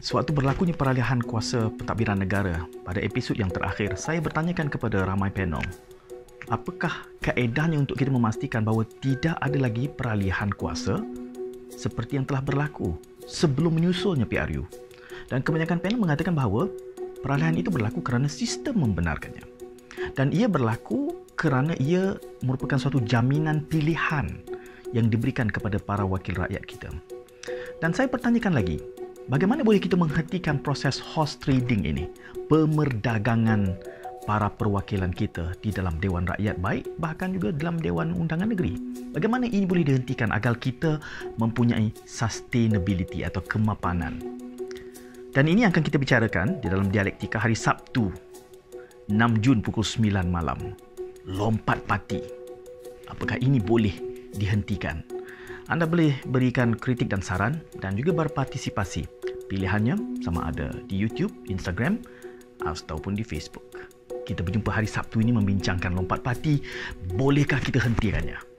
Sewaktu berlakunya peralihan kuasa pentadbiran negara pada episod yang terakhir, saya bertanyakan kepada ramai panel, apakah kaedahnya untuk kita memastikan bahawa tidak ada lagi peralihan kuasa seperti yang telah berlaku sebelum menyusulnya PRU? Dan kebanyakan panel mengatakan bahawa peralihan itu berlaku kerana sistem membenarkannya. Dan ia berlaku kerana ia merupakan suatu jaminan pilihan yang diberikan kepada para wakil rakyat kita. Dan saya pertanyakan lagi, Bagaimana boleh kita menghentikan proses horse trading ini? Pemerdagangan para perwakilan kita di dalam Dewan Rakyat baik bahkan juga dalam Dewan Undangan Negeri. Bagaimana ini boleh dihentikan agar kita mempunyai sustainability atau kemapanan? Dan ini akan kita bicarakan di dalam dialektika hari Sabtu 6 Jun pukul 9 malam. Lompat parti. Apakah ini boleh dihentikan? Anda boleh berikan kritik dan saran dan juga berpartisipasi. Pilihannya sama ada di YouTube, Instagram ataupun di Facebook. Kita berjumpa hari Sabtu ini membincangkan lompat parti. Bolehkah kita hentikannya?